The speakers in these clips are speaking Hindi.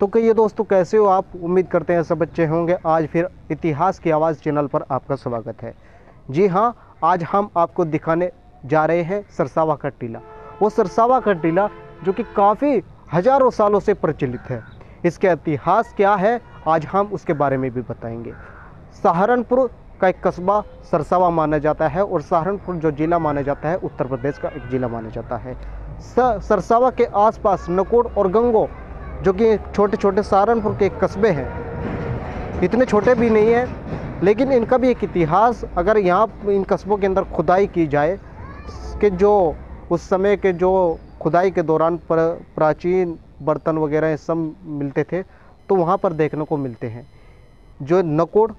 तो कहिए दोस्तों, कैसे हो आप? उम्मीद करते हैं सब बच्चे होंगे। आज फिर इतिहास की आवाज़ चैनल पर आपका स्वागत है। जी हाँ आज हम आपको दिखाने जा रहे हैं सरसावा का टीला। वो सरसावा का टीला जो कि काफ़ी हज़ारों सालों से प्रचलित है। इसका इतिहास क्या है, आज हम उसके बारे में भी बताएँगे। सहारनपुर का एक कस्बा सरसावा माना जाता है और सहारनपुर जो ज़िला माना जाता है, उत्तर प्रदेश का एक ज़िला माना जाता है। सरसावा के आसपास नकोड़ और गंगो जो कि छोटे छोटे सहारनपुर के कस्बे हैं। इतने छोटे भी नहीं हैं लेकिन इनका भी एक इतिहास अगर यहाँ इन कस्बों के अंदर खुदाई की जाए कि जो उस समय के जो खुदाई के दौरान प्र, प्राचीन बर्तन वगैरह सब मिलते थे तो वहाँ पर देखने को मिलते हैं। जो नकोड़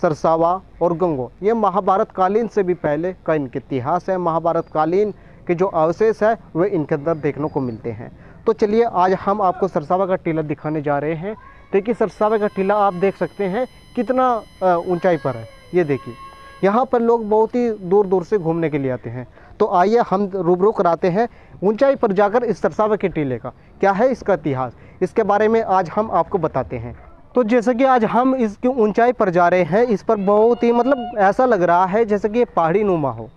सरसावा और गंगो ये महाभारत कालीन से भी पहले का इनका इतिहास है। महाभारत कालीन के जो अवशेष है वे इनके अंदर देखने को मिलते हैं। तो चलिए आज हम आपको सरसावा का टीला दिखाने जा रहे हैं। देखिए सरसावा का टीला आप देख सकते हैं, कितना ऊंचाई पर है। ये देखिए, यहाँ पर लोग बहुत ही दूर दूर से घूमने के लिए आते हैं। तो आइए हम रूबरू कराते हैं ऊंचाई पर जाकर इस सरसावा के टीले का। क्या है इसका इतिहास? इसके बारे में आज हम आपको बताते हैं। तो जैसे कि आज हम इसकी ऊंचाई पर जा रहे हैं, इस पर बहुत ही मतलब ऐसा लग रहा है जैसे कि पहाड़ी नुमा हो।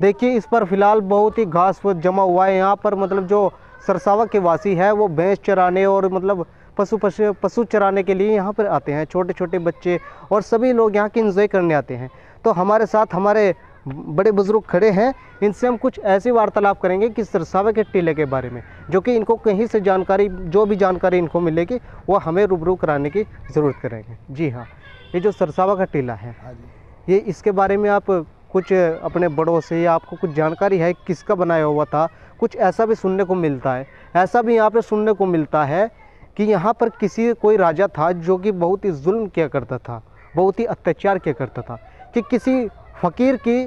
देखिए इस पर फ़िलहाल बहुत ही घास जमा हुआ है। यहाँ पर मतलब जो सरसावा के वासी है वो भैंस चराने और मतलब पशु पशु पशु चराने के लिए यहाँ पर आते हैं छोटे छोटे बच्चे और सभी लोग यहाँ के इंजॉय करने आते हैं। तो हमारे साथ हमारे बड़े बुज़ुर्ग खड़े हैं इनसे हम कुछ ऐसी वार्तालाप करेंगे कि सरसावा के टीले के बारे में जो कि इनको कहीं से जानकारी जो भी जानकारी इनको मिलेगी वो हमें रूबरू कराने की ज़रूरत करेंगे। जी हाँ ये जो सरसावा का टीला है हाँ ये इसके बारे में आप कुछ अपने बड़ों से या आपको कुछ जानकारी है किसका बनाया हुआ था, कुछ ऐसा भी सुनने को मिलता है। ऐसा भी यहाँ पर सुनने को मिलता है कि यहाँ पर किसी कोई राजा था जो कि बहुत ही जुल्म किया करता था, बहुत ही अत्याचार किया करता था, कि किसी फ़कीर की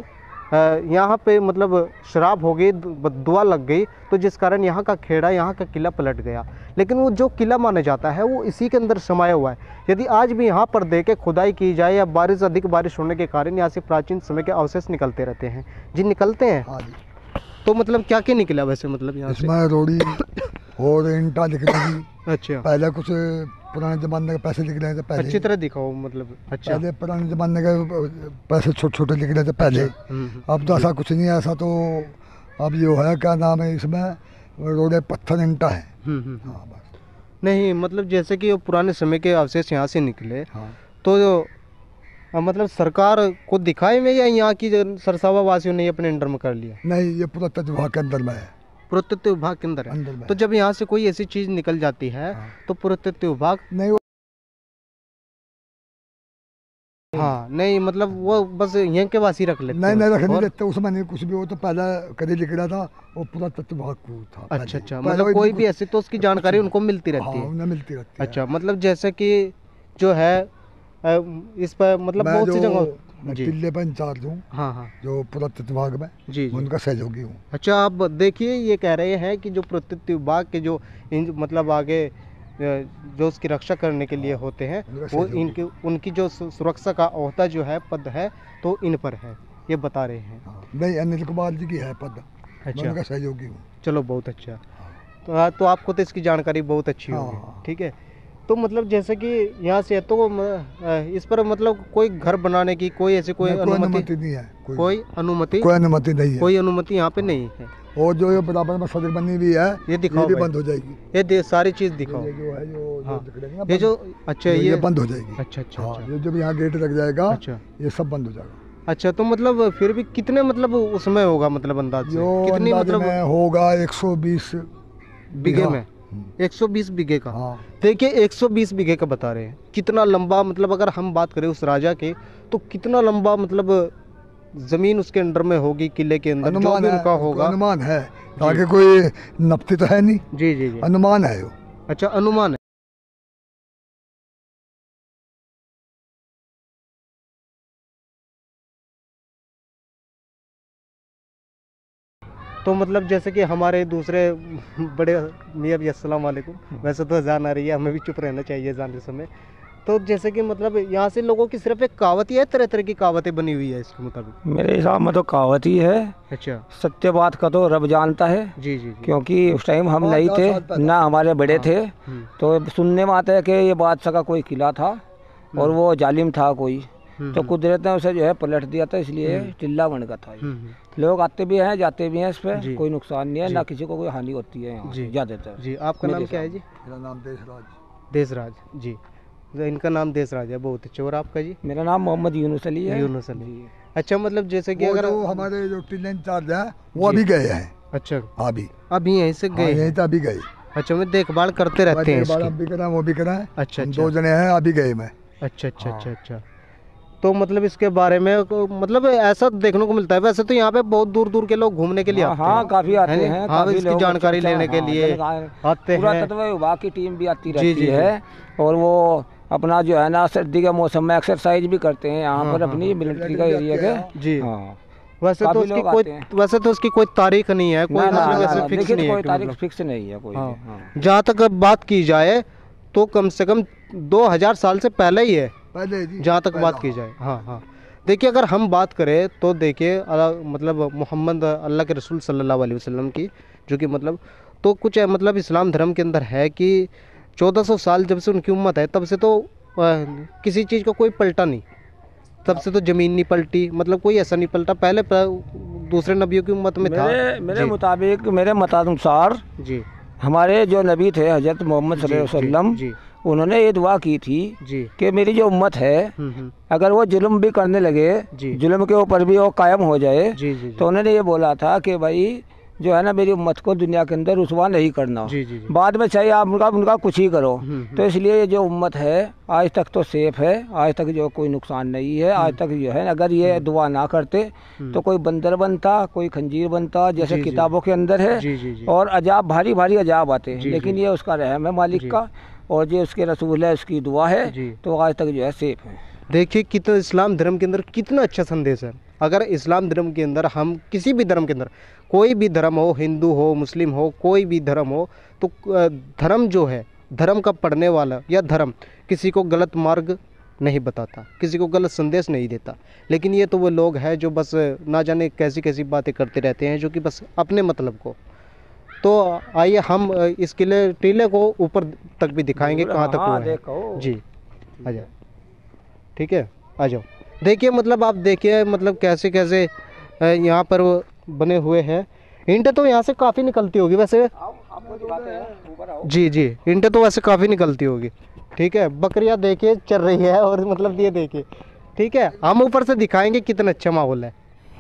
यहाँ पे मतलब शराब हो गई दुआ लग गई तो जिस कारण यहाँ का खेड़ा यहाँ का किला पलट गया। लेकिन वो जो किला माना जाता है वो इसी के अंदर समाया हुआ है। यदि आज भी यहाँ पर देखे खुदाई की जाए या बारिश अधिक बारिश होने के कारण यहाँ से प्राचीन समय के अवशेष निकलते रहते हैं। जी निकलते हैं? हाँ जी। तो मतलब क्या क्या निकला वैसे मतलब यहाँ से? इसमें रोड़ी और ईंटा दिख रही अच्छा। पहले कुछ पुराने जमाने के पैसे लिख रहे थे पहले अच्छी तरह दिखाओ मतलब अच्छा। पहले पुराने जमाने के पैसे छोटे छोटे लिख रहे थे पहले। हम्म, हम्म। अब तो ऐसा कुछ नहीं है ऐसा तो अब ये है क्या नाम है इसमें? रोड़े पत्थर ईंटा है। हम्म। हाँ बस। नहीं मतलब जैसे कि वो पुराने समय के अवशेष यहाँ से निकले हाँ। तो मतलब सरकार को दिखाए में या यहाँ की सरसावा वासियों ने अपने अंडर में कर लिया? नहीं ये पूरा तत्व के अंदर में है। पुरातत्व विभाग के अंदर है। तो जब यहाँ से कोई ऐसी चीज़ निकल जाती है हाँ। तो पुरातत्व विभाग नहीं हाँ नहीं मतलब वो बस यहीं के वासी रख लेते नहीं नहीं रखने और- देते उसमें नहीं कुछ भी वो तो पहले कभी लिख रहा था वो पूरा तत्व विभाग को था अच्छा अच्छा मतलब कोई भी ऐसी तो उसकी जानकारी उनको मिलती हाँ रहती है उन्हें मिलती रहती है। अच्छा मतलब जैसे कि जो है इस पर मतलब बहुत सी जगह जी। टिल्ले पर इंचार्ज हूँ हाँ हाँ। जो पुरातत्व विभाग में जी जी। उनका सहयोगी हूँ। अच्छा आप देखिए ये कह रहे हैं कि जो पुरातत्व विभाग के जो इन मतलब आगे जो उसकी रक्षा करने के लिए होते हैं वो। इनकी उनकी जो सुरक्षा का अहदा जो है पद है तो इन पर है ये बता रहे हैं। हाँ, नहीं अनिल कुमार जी की है पद अच्छा। उनका सहयोगी हूँ। चलो बहुत अच्छा। तो हाँ, तो आपको तो इसकी जानकारी बहुत अच्छी हाँ, होगी हाँ। ठीक है? तो मतलब जैसे कि यहाँ से है तो इस पर मतलब कोई घर बनाने की कोई ऐसी कोई अनुमति? नहीं है कोई। अनुमति? कोई अनुमति नहीं है। कोई अनुमति यहाँ पे नहीं है। और जो ये बराबर में सड़क बनी हुई है ये ये दिखाओ भी बंद हो जाएगी। ये सारी चीज़ दिखाओ। ये जो है जो हाँ। रही है ये जो अच्छा ये ये बंद हो जाएगी। अच्छा अच्छा हाँ अच्छा। ये जो भी यहाँ गेट लग जाएगा अच्छा। ये सब बंद हो जाएगा। अच्छा तो मतलब फिर भी कितने मतलब उसमें होगा मतलब अंदाज जो कितनी मतलब में होगा 120 बीघे में? हम्म, 120 बीघे का। हाँ। देखिए 120 बीघे का बता रहे हैं। कितना लंबा मतलब अगर हम बात करें उस राजा के तो कितना लंबा मतलब ज़मीन उसके अंडर में होगी किले के अंदर जो अनुमान भी उनका होगा। अनुमान है। आगे कोई नपती तो है नहीं। जी जी जी। अनुमान है वो। अच्छा अनुमान है। तो मतलब जैसे कि हमारे दूसरे बड़े मियाँ भी अस्सलाम वालेकुम। वैसे तो जान आ रही है हमें भी चुप रहना चाहिए जाने समय। तो जैसे कि मतलब यहाँ से लोगों की सिर्फ़ एक कहावत ही है तरह तरह की कहावतें बनी हुई है इसके मुताबिक? मेरे हिसाब में तो कहावत ही है। अच्छा। सत्य बात का तो रब जानता है। जी जी जी। क्योंकि उस टाइम हम नहीं थे ना हमारे बड़े थे। हम्म, तो सुनने में आता है कि ये बादशाह का कोई किला था और वो जालिम था कोई। हम्म, तो कुदरत ने उसे जो है पलट दिया था इसलिए टिल्ला बन गया था। हम्म, हम्म। लोग आते भी हैं जाते भी हैं इस पर कोई नुकसान नहीं है ना किसी को कोई हानि होती है यहाँ ज़्यादातर। जी आपका नाम क्या है जी? मेरा नाम देशराज। देसराज जी। तो इनका नाम देसराज है बहुत अच्छे। और आपका जी? मेरा नाम मोहम्मद यूनुस अली है। यूनुस अली। अच्छा मतलब जैसे कि अगर जो हमारे जो टिल इंचार्ज हैं वो अभी गए हैं। अच्छा। अभी। अभी यहीं से हाँ, गए यहीं तो अभी गए। अच्छा मैं देखभाल करते रहते हैं हम भी करा वो भी करा। अच्छा अच्छा। दो जने हैं अभी गए मैं। अच्छा अच्छा हाँ। अच्छा अच्छा। तो मतलब इसके बारे में मतलब ऐसा देखने को मिलता है। वैसे तो यहाँ पे बहुत दूर दूर के लोग घूमने के लिए हाँ आते हाँ हैं। काफ़ी आते है हैं हाँ, काफ़ी इसकी जानकारी लेने के हाँ, लिए आते हैं। तत्व विभाग की टीम भी आती रहती। है और वो अपना जो है ना सर्दी के मौसम में एक्सरसाइज भी करते हैं यहाँ हाँ, पर हाँ, अपनी मिलिट्री का एरिया के। जी। हाँ। वैसे तो उसकी कोई वैसे तो उसकी कोई तारीख नहीं है कोई ना ना मतलब ना, फिक्स नहीं कोई है तारीख मतलब- फिक्स नहीं है कोई हाँ। हाँ। जहाँ तक अब बात की जाए तो कम से कम 2000 साल से पहले ही है। जहाँ तक बात की जाए हाँ हाँ। देखिए अगर हम बात करें तो देखिए मतलब मोहम्मद अल्लाह के रसूल सल्लल्लाहु अलैहि वसल्लम की जो कि मतलब तो कुछ है, मतलब इस्लाम धर्म के अंदर है कि 1400 साल जब से उनकी उम्मत है तब से तो अ, किसी चीज़ का को कोई पलटा नहीं। तब से तो ज़मीन नहीं पलटी मतलब कोई ऐसा नहीं पलटा। पहले दूसरे नबियों की उम्मत में मेरे, था। मेरे मेरे मुताबिक मेरे मतानुसार जी। हमारे जो नबी थे हज़रत मोहम्मद जी, सल्लल्लाहु अलैहि वसल्लम जी। उन्होंने ये दुआ की थी कि मेरी जो उम्मत है हम्म, हम्म, अगर वो जुल्म भी करने लगे जुल्म के ऊपर भी वो कायम हो जाए जी जी जी। तो उन्होंने ये बोला था कि भाई जो है ना मेरी उम्मत को दुनिया के अंदर रुसवा नहीं करना। जी जी जी। बाद में चाहे आप उनका उनका कुछ ही करो। हम्म। तो इसलिए ये जो उम्मत है आज तक तो सेफ़ है आज तक जो कोई नुकसान नहीं है आज तक जो है अगर ये दुआ ना करते तो कोई बंदर बनता कोई खंजीर बनता जैसे। किताबों के अंदर है और अजाब भारी भारी अजाब आते हैं। लेकिन ये उसका रहम है मालिक का। और जो उसके रसूल है उसकी दुआ है। तो आज तक जो है सेफ़ है। देखिए कितना इस्लाम धर्म के अंदर कितना अच्छा संदेश है। अगर इस्लाम धर्म के अंदर हम किसी भी धर्म के अंदर कोई भी धर्म हो हिंदू हो मुस्लिम हो कोई भी धर्म हो तो धर्म जो है धर्म का पढ़ने वाला या धर्म किसी को गलत मार्ग नहीं बताता किसी को गलत संदेश नहीं देता। लेकिन ये तो वो लोग हैं जो बस ना जाने कैसी कैसी बातें करते रहते हैं जो कि बस अपने मतलब को तो आइए हम इस किले टीले को ऊपर तक भी दिखाएँगे कहाँ तक हाँ, हुआ है। देखो। जी आ जाओ। ठीक है आ जाओ। देखिए मतलब आप देखिए मतलब कैसे कैसे यहाँ पर बने हुए हैं। ईंटें तो यहाँ से काफ़ी निकलती होगी वैसे। हैं जी जी ईंटें तो वैसे काफ़ी निकलती होगी। ठीक है बकरियाँ देखिए चल रही है और मतलब ये देखिए। ठीक है हम ऊपर से दिखाएँगे कितना अच्छा माहौल है।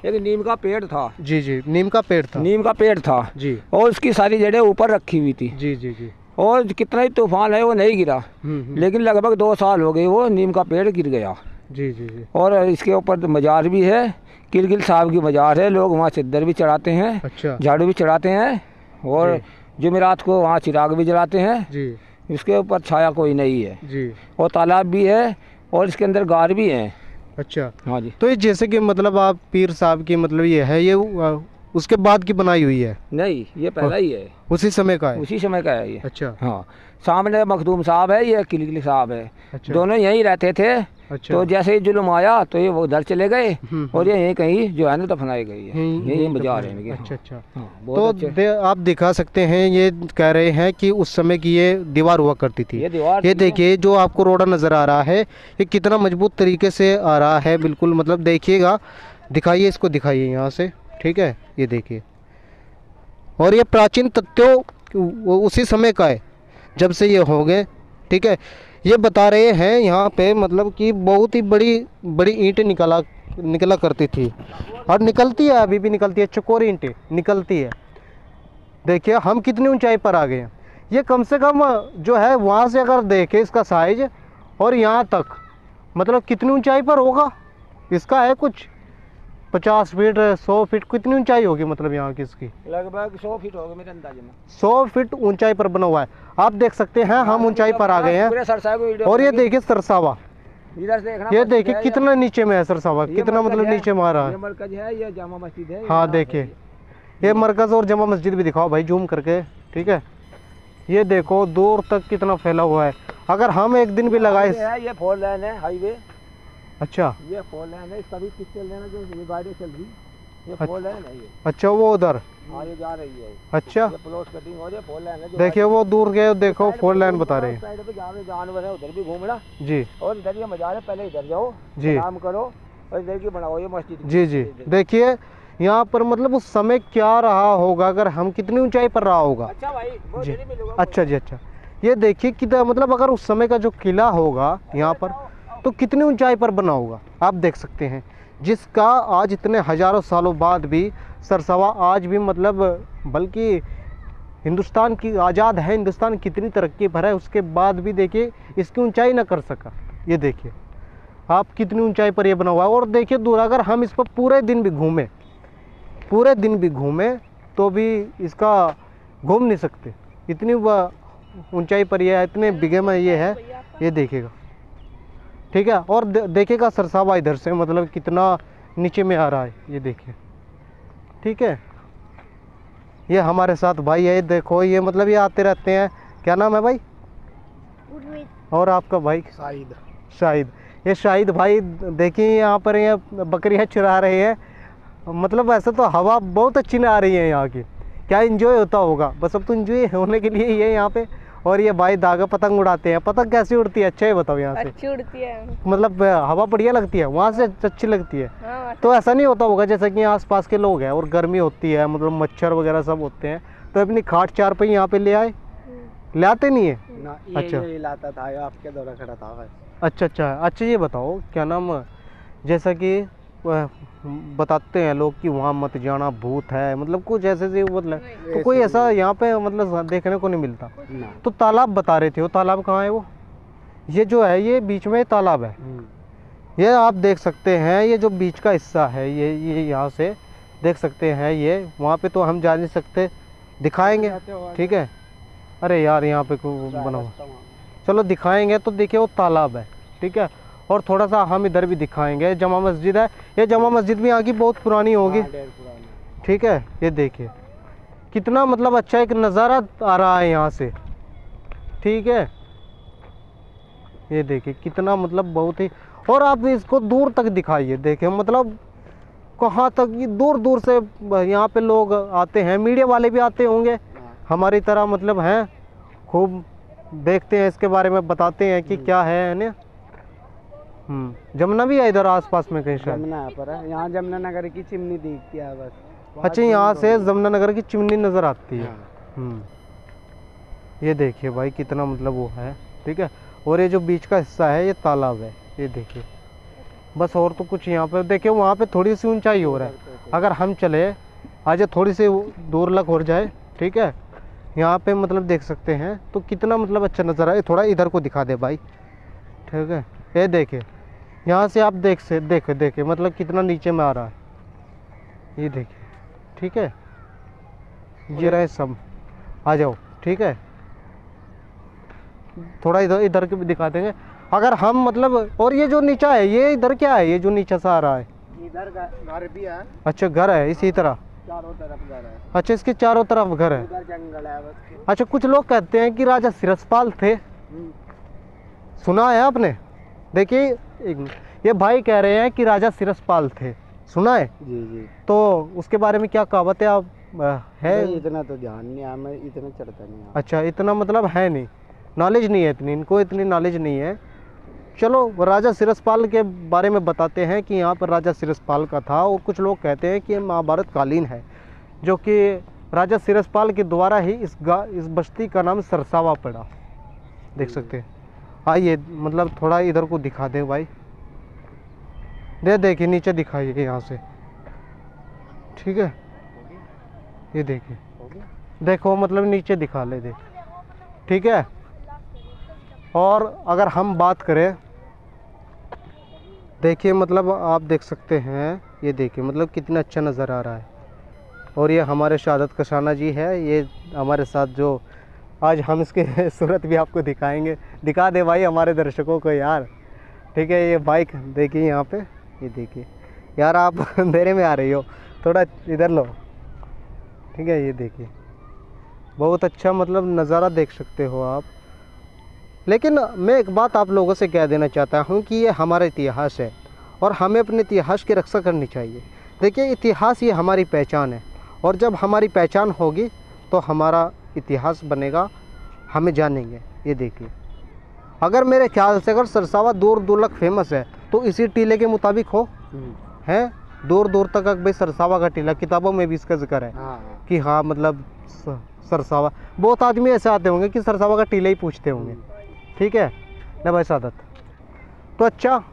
एक नीम का पेड़ था। जी जी नीम का पेड़ था। नीम का पेड़ था। जी। और उसकी सारी जड़ें ऊपर रखी हुई थी। जी जी जी। और कितना ही तूफ़ान है वो नहीं गिरा। हम्म, हम्म, लेकिन लगभग दो साल हो गए वो नीम का पेड़ गिर गया। जी जी जी। और इसके ऊपर तो मज़ार भी है किलगिल साहब की मज़ार है लोग वहाँ चिद्दर भी चढ़ाते हैं अच्छा। झाड़ू भी चढ़ाते हैं और जुमेरात को वहाँ चिराग भी जलाते हैं। जी। इसके ऊपर छाया कोई नहीं है। जी। और तालाब भी है और इसके अंदर गार भी हैं। अच्छा। हाँ जी। तो ये जैसे कि मतलब आप पीर साहब की मतलब ये है ये उसके बाद की बनाई हुई है? नहीं ये पहला ही है। उसी समय का है? उसी समय का है ये। अच्छा। हाँ। सामने मखदूम साहब है ये किलगिल साहब है। अच्छा। दोनों यहीं रहते थे। अच्छा। तो जैसे ही जुल्म आया तो ये वो उधर चले गए हम्म, और ये यहीं कहीं जो है ना दफनाए गई है। यहीं- यहीं मजार है। अच्छा अच्छा। हाँ, तो दे, आप दिखा सकते हैं ये कह रहे हैं कि उस समय की ये दीवार हुआ करती थी। ये दीवार ये देखिए जो आपको रोड़ा नज़र आ रहा है ये कितना मज़बूत तरीके से आ रहा है बिल्कुल मतलब देखिएगा। दिखाइए इसको दिखाइए यहाँ से। ठीक है? ये देखिए। और ये प्राचीन तथ्यों उसी समय का है, जब से ये हो गए, ठीक है? ये बता रहे हैं यहाँ पे मतलब कि बहुत ही बड़ी बड़ी ईंटें निकला निकला करती थी। और निकलती है, अभी भी निकलती है, चकोरी ईंटें, निकलती है। देखिए, हम कितनी ऊंचाई पर आ गए हैं। ये कम से कम जो है, वहाँ से अगर देखें इसका साइज़ और यहाँ तक मतलब कितनी ऊंचाई पर होगा? इसका है कुछ पचास फीट सौ फीट कितनी ऊंचाई होगी मतलब यहाँ की इसकी लगभग सौ फीट हो गए मेरे अंदाजे में। सौ फीट ऊंचाई पर बना हुआ है। आप देख सकते हैं हम ऊंचाई पर आ गए हैं। और ये देखिए सरसावा। ये देखिए कितना नीचे में है सरसावा। कितना मतलब नीचे में आ रहा है। है ये जामा मस्जिद है हाँ देखिए। ये मरकज़ और जमा मस्जिद भी दिखाओ भाई जूम करके ठीक है? ये देखो दूर तक कितना फैला हुआ है। अगर हम एक दिन भी लगाए ये फोर लाइन है हाईवे। अच्छा। ये फोर लाइन है इसका भी रहा है जो ये गाड़ी चल रही ये फोर लाइन है ये। अच्छा वो उधर। हाँ ये जा रही है। अच्छा। ये प्लॉट कटिंग हो रही है फोर लाइन है देखिए वो दूर गए देखो फोर लाइन बता रहे हैं। साइड पे जहाँ पे जानवर है उधर भी घूमना। जी। और इधर ये मज़ा है पहले इधर जाओ जी। काम करो और इधर की बनाओ ये मस्जिद जी जी। देखिए यहाँ पर मतलब उस समय क्या रहा होगा अगर हम कितनी ऊंचाई पर रहा होगा? अच्छा भाई जी। अच्छा जी अच्छा। ये देखिए कितना मतलब अगर उस समय का जो किला होगा यहाँ पर तो कितनी ऊंचाई पर बना होगा? आप देख सकते हैं। जिसका आज इतने हज़ारों सालों बाद भी सरसवा आज भी मतलब बल्कि हिंदुस्तान की, आज़ाद है हिंदुस्तान कितनी तरक्की पर है, उसके बाद भी देखिए, इसकी ऊंचाई ना कर सका। ये देखिए, आप कितनी ऊंचाई पर ये बना हुआ है। और देखिए, दूर, अगर हम इस पर पूरे दिन भी घूमें, पूरे दिन भी घूमें तो भी इसका घूम नहीं सकते। इतनी ऊंचाई पर यह है, इतने बिगे में ये है, ये देखेगा ठीक है? और दे, देखेगा सरसावा इधर से मतलब कितना नीचे में आ रहा है ये देखिए। ठीक है? ये हमारे साथ भाई है देखो ये मतलब ये आते रहते हैं। क्या नाम है भाई? और आपका भाई? शाहिद शाहिद ये शाहिद भाई देखिए यहाँ पर ये बकरियाँ चुरा रहे हैं। मतलब वैसे तो हवा बहुत अच्छी ना आ रही है यहाँ की। क्या इन्जॉय होता होगा? बस अब तो इन्जॉय होने के लिए ही है यहाँ पे। और ये भाई धागा पतंग उड़ाते हैं। पतंग कैसी उड़ती है? अच्छा ही बताओ यहाँ से। अच्छी उड़ती है। मतलब हवा बढ़िया लगती है? वहाँ से अच्छी लगती है? हाँ तो ऐसा नहीं होता होगा जैसे कि आसपास के लोग हैं और गर्मी होती है मतलब मच्छर वगैरह सब होते हैं तो अपनी खाट चार पे यहाँ पे ले आए? ले आते नहीं है? ना ये- अच्छा। ये लाता था आपके दौरा खड़ा था अच्छा अच्छा। अच्छा ये बताओ क्या नाम जैसा कि बताते हैं लोग कि वहाँ मत जाना भूत है। मतलब कुछ ऐसे से मतलब तो कोई ऐसा यहाँ पे मतलब देखने को नहीं मिलता। तो तालाब बता रहे थे वो। तालाब कहाँ है वो? ये जो है ये बीच में तालाब है। ये आप देख सकते हैं ये जो बीच का हिस्सा है ये ये यहाँ से देख सकते हैं ये। वहाँ पे तो हम जा नहीं सकते। दिखाएँगे ठीक है? अरे यार यहाँ पे बना हुआ। चलो दिखाएँगे तो देखिए वो तालाब है ठीक है? और थोड़ा सा हम इधर भी दिखाएँगे। जमा मस्जिद है। ये जमा मस्जिद भी यहाँ की बहुत पुरानी होगी। ठीक है? ये देखिए। कितना मतलब अच्छा एक नज़ारा आ रहा है यहाँ से। ठीक है? ये देखिए कितना मतलब बहुत ही और आप इसको दूर तक दिखाइए। देखिए मतलब कहाँ तक ये दूर दूर से यहाँ पे लोग आते हैं। मीडिया वाले भी आते होंगे। हमारी तरह मतलब हैं। खूब देखते हैं इसके बारे में बताते हैं कि क्या है है ना? हम्म जमुना भी है इधर आसपास में कहीं शायद? जमुना पर है यहाँ जमुना नगर की चिमनी दिखती है बस। अच्छा यहाँ से जमुना नगर की चिमनी नज़र आती है। हाँ। हम्म। ये देखिए भाई कितना मतलब वो है ठीक है? और ये जो बीच का हिस्सा है ये तालाब है ये देखिए। बस और तो कुछ यहाँ पे देखिए वहाँ पे थोड़ी सी ऊंचाई हो रहा है। अगर हम चले आज थोड़ी सी दूर लग हो जाए ठीक है? यहाँ पे मतलब देख सकते हैं तो कितना मतलब अच्छा नज़र आए थोड़ा इधर को दिखा दे भाई ठीक है? ये देखिए यहाँ से आप देख से देखे देखे मतलब कितना नीचे में आ रहा है। ये देखिए ठीक है? ये रहे सब आ जाओ ठीक है? थोड़ा इधर इधर के भी दिखा देंगे। अगर हम मतलब और ये जो नीचा है ये इधर क्या है? ये जो नीचा सा आ रहा है। इधर घर भी है। अच्छा घर है इसी तरह। चारों तरफ़ घर है। अच्छा इसके चारों तरफ़ घर है। जंगल है बस। अच्छा कुछ लोग कहते हैं कि राजा सिरसपाल थे। सुना है आपने? देखिए एक ये भाई कह रहे हैं कि राजा सिरसपाल थे। सुना है? जी जी। तो उसके बारे में क्या कहावत है? आप है? इतना तो ध्यान नहीं है मैं इतना चढ़ता नहीं अच्छा इतना मतलब है नहीं। नॉलेज नहीं है इतनी इनको इतनी नॉलेज नहीं है। चलो राजा सिरसपाल के बारे में बताते हैं कि यहाँ पर राजा सिरसपाल का था। और कुछ लोग कहते हैं कि महाभारत कालीन है जो कि राजा सिरसपाल के द्वारा ही इस गा इस बस्ती का नाम सरसावा पड़ा। देख सकते हैं। आइए मतलब थोड़ा इधर को दिखा दें भाई। दे देखिए नीचे दिखाइए यहाँ से। ठीक है? ये देखिए। देखो मतलब नीचे दिखा ले, दे। ठीक है? और अगर हम बात करें, देखिए मतलब आप देख सकते हैं, ये देखिए मतलब कितना अच्छा नज़र आ रहा है। और ये हमारे शहादत कशाना जी है, ये हमारे साथ जो आज हम इसके सूरत भी आपको दिखाएँगे। दिखा दे भाई हमारे दर्शकों को यार। ठीक है, ये बाइक देखिए यहाँ पे। ये देखिए। यार आप अंधेरे में आ रही हो। थोड़ा इधर लो। ठीक है, ये देखिए। बहुत अच्छा मतलब नज़ारा देख सकते हो आप। लेकिन मैं एक बात आप लोगों से कह देना चाहता हूँ कि ये हमारा इतिहास है और हमें अपने इतिहास की रक्षा करनी चाहिए। देखिए, इतिहास ये हमारी पहचान है और जब हमारी पहचान होगी तो हमारा इतिहास बनेगा हमें जानेंगे ये देखिए। अगर मेरे ख्याल से अगर सरसावा दूर दूर तक फ़ेमस है तो इसी टीले के मुताबिक हो। हैं? दूर दूर तक भाई सरसावा का टीला किताबों में भी इसका ज़िक्र है हाँ कि हाँ मतलब सरसावा बहुत आदमी ऐसे आते होंगे कि सरसावा का टीला ही पूछते होंगे। ठीक है? ना भाई सादत। तो अच्छा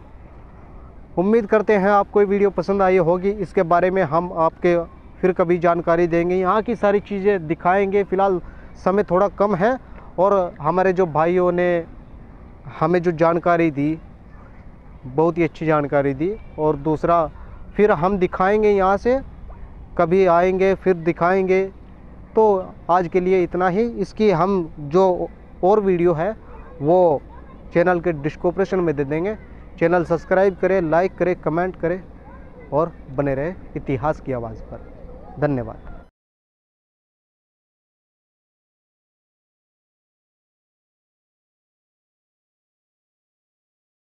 उम्मीद करते हैं आपको ये वीडियो पसंद आई होगी। इसके बारे में हम आपके फिर कभी जानकारी देंगे। यहाँ की सारी चीज़ें दिखाएँगे। फ़िलहाल समय थोड़ा कम है और हमारे जो भाइयों ने हमें जो जानकारी दी, बहुत ही अच्छी जानकारी दी और दूसरा फिर हम दिखाएँगे यहाँ से, कभी आएँगे, फिर दिखाएँगे। तो आज के लिए इतना ही। इसकी हम जो और वीडियो है, वो चैनल के डिस्क्रिप्शन में दे देंगे। चैनल सब्सक्राइब करें, लाइक करें, कमेंट करें और बने रहे इतिहास की आवाज़ पर। धन्यवाद।